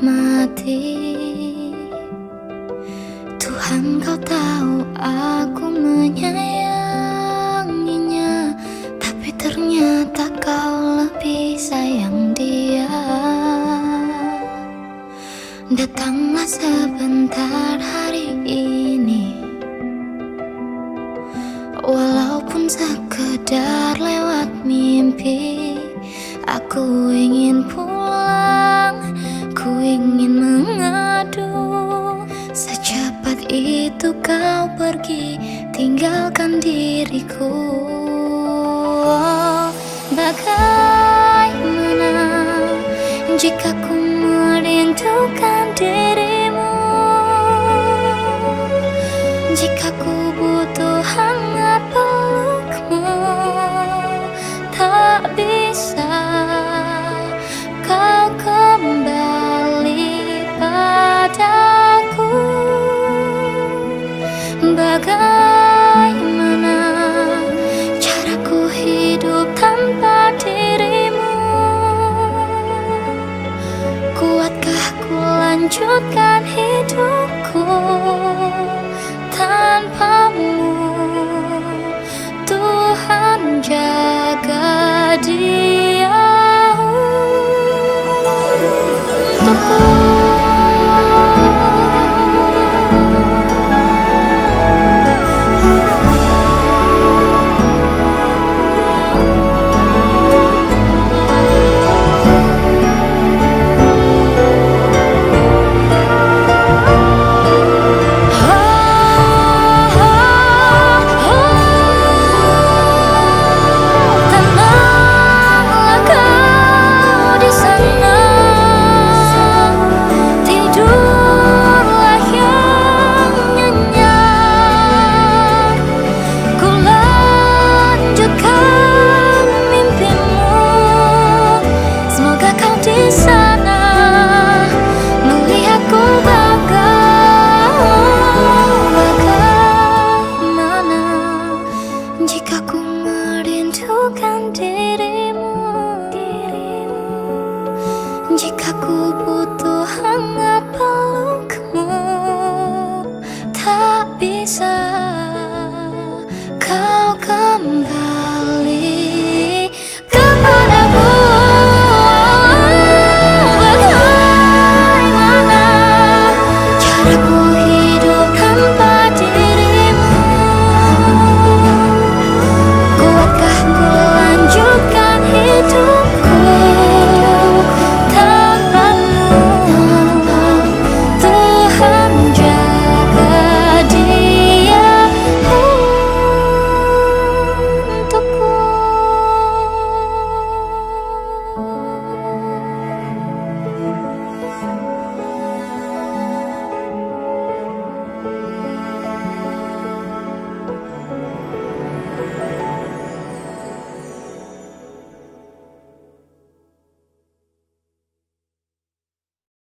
mati Tuhan kau tahu aku menyayanginya Tapi ternyata kau lebih sayang dia. Datanglah sebentar hari ini. Walaupun sekedar lewat mimpi Aku ingin pulang ingin mengadu. Secepat itu kau pergi Tinggalkan diriku. Bagaimana Jika ku lanjutkan hidupku tanpamu. Tuhan jaga diri Aku merindukan dirimu, dirimu. Jika ku butuh hangat